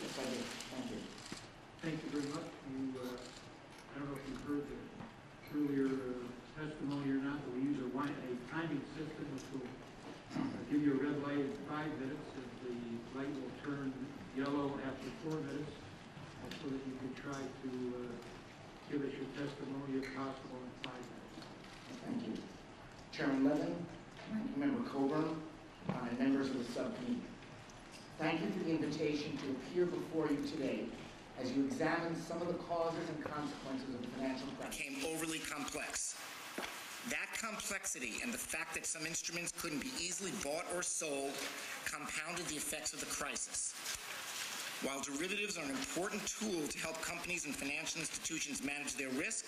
Yes, I did. Thank you. Thank you very much. You, uh, I don't know if you've heard the earlier uh, testimony or not, but we use a, a timing system which will uh, give you a red light in five minutes, and the light will turn yellow after four minutes, uh, so that you can try to uh, give us your testimony if possible in five minutes. Thank you. Chairman Levin? Member Coburn, uh, and members of the subcommittee. Thank you for the invitation to appear before you today as you examine some of the causes and consequences of the financial crisis. became overly complex. That complexity and the fact that some instruments couldn't be easily bought or sold compounded the effects of the crisis. While derivatives are an important tool to help companies and financial institutions manage their risk,